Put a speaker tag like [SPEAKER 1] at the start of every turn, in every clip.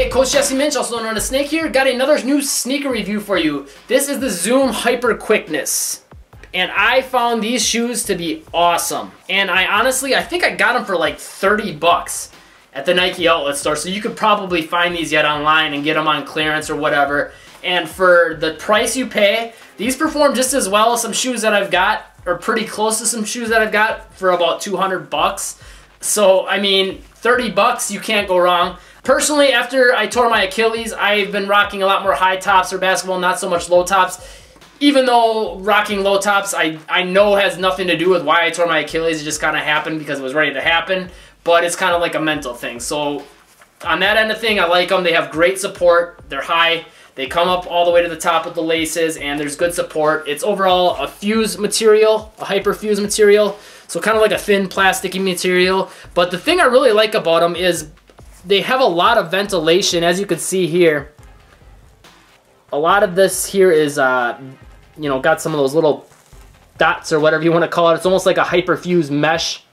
[SPEAKER 1] Hey, Coach Jesse Minch, also known as Snake here, got another new sneaker review for you. This is the Zoom Hyper Quickness. And I found these shoes to be awesome. And I honestly, I think I got them for like 30 bucks at the Nike outlet store. So you could probably find these yet online and get them on clearance or whatever. And for the price you pay, these perform just as well as some shoes that I've got, or pretty close to some shoes that I've got for about 200 bucks. So, I mean, 30 bucks, you can't go wrong. Personally, after I tore my Achilles, I've been rocking a lot more high tops for basketball, not so much low tops. Even though rocking low tops, I, I know has nothing to do with why I tore my Achilles. It just kind of happened because it was ready to happen. But it's kind of like a mental thing. So on that end of thing, I like them. They have great support. They're high. They come up all the way to the top with the laces, and there's good support. It's overall a fuse material, a hyper fuse material. So kind of like a thin plasticky material. But the thing I really like about them is they have a lot of ventilation, as you can see here. A lot of this here is, uh, you know, got some of those little dots or whatever you want to call it. It's almost like a hyperfuse mesh.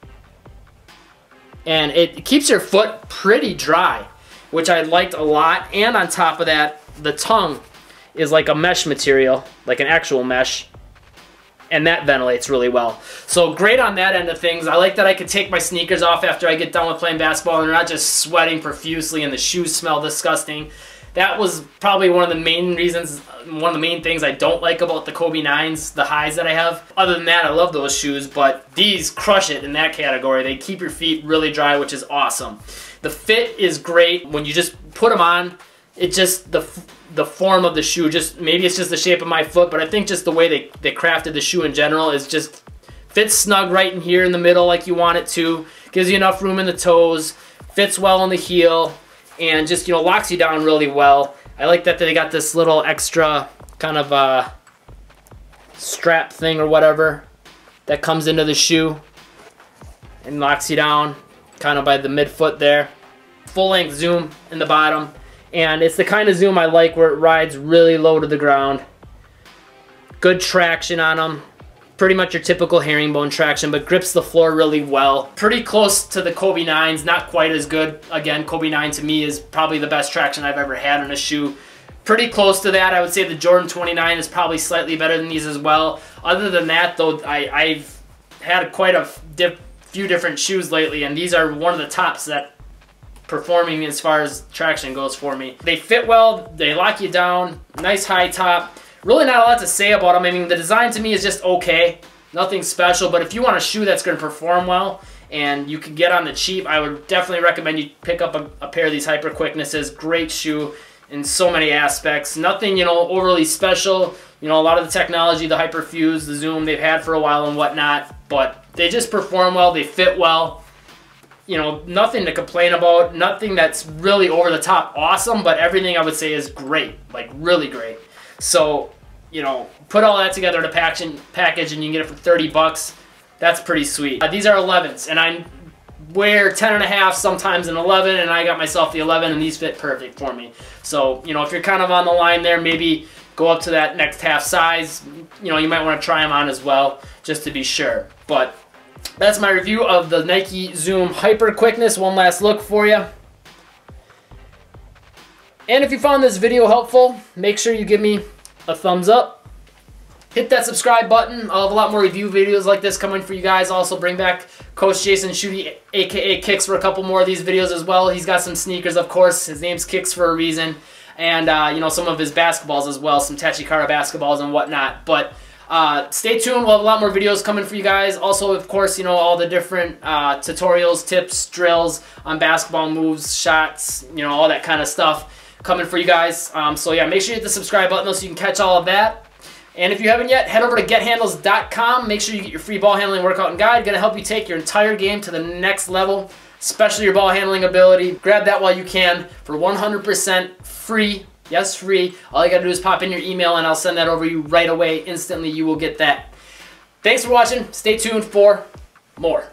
[SPEAKER 1] And it keeps your foot pretty dry, which I liked a lot. And on top of that, the tongue is like a mesh material, like an actual mesh and that ventilates really well. So great on that end of things. I like that I could take my sneakers off after I get done with playing basketball and not just sweating profusely and the shoes smell disgusting. That was probably one of the main reasons, one of the main things I don't like about the Kobe 9s, the highs that I have. Other than that, I love those shoes, but these crush it in that category. They keep your feet really dry, which is awesome. The fit is great. When you just put them on, it just, the the form of the shoe. Just maybe it's just the shape of my foot, but I think just the way they, they crafted the shoe in general is just fits snug right in here in the middle like you want it to. Gives you enough room in the toes, fits well on the heel, and just, you know, locks you down really well. I like that they got this little extra kind of uh, strap thing or whatever that comes into the shoe and locks you down kind of by the midfoot there. Full length zoom in the bottom. And it's the kind of zoom I like where it rides really low to the ground. Good traction on them. Pretty much your typical herringbone traction, but grips the floor really well. Pretty close to the Kobe 9s, not quite as good. Again, Kobe 9 to me is probably the best traction I've ever had on a shoe. Pretty close to that. I would say the Jordan 29 is probably slightly better than these as well. Other than that, though, I, have had quite a few different shoes lately, and these are one of the tops that performing as far as traction goes for me. They fit well, they lock you down, nice high top. Really not a lot to say about them. I mean, the design to me is just okay. Nothing special, but if you want a shoe that's going to perform well and you can get on the cheap, I would definitely recommend you pick up a, a pair of these Hyper Quicknesses. Great shoe in so many aspects. Nothing, you know, overly special. You know, a lot of the technology, the Hyperfuse, the Zoom, they've had for a while and whatnot, but they just perform well, they fit well you know, nothing to complain about, nothing that's really over the top awesome, but everything I would say is great, like really great. So, you know, put all that together in a package, package and you can get it for 30 bucks. That's pretty sweet. Uh, these are 11s, and I wear 10 and a half, sometimes an 11, and I got myself the 11, and these fit perfect for me. So, you know, if you're kind of on the line there, maybe go up to that next half size. You know, you might want to try them on as well, just to be sure. But that's my review of the Nike Zoom Hyper Quickness. One last look for you. And if you found this video helpful, make sure you give me a thumbs up. Hit that subscribe button. I'll have a lot more review videos like this coming for you guys. Also bring back Coach Jason Schutte, aka Kicks, for a couple more of these videos as well. He's got some sneakers, of course. His name's Kicks for a reason. And, uh, you know, some of his basketballs as well, some Tachikara basketballs and whatnot. But uh, stay tuned. We'll have a lot more videos coming for you guys. Also, of course, you know, all the different uh, tutorials, tips, drills on basketball moves, shots, you know, all that kind of stuff coming for you guys. Um, so, yeah, make sure you hit the subscribe button so you can catch all of that. And if you haven't yet, head over to gethandles.com. Make sure you get your free ball handling workout and guide. Going to help you take your entire game to the next level, especially your ball handling ability. Grab that while you can for 100% free Yes, free. All you gotta do is pop in your email and I'll send that over to you right away. Instantly, you will get that. Thanks for watching. Stay tuned for more.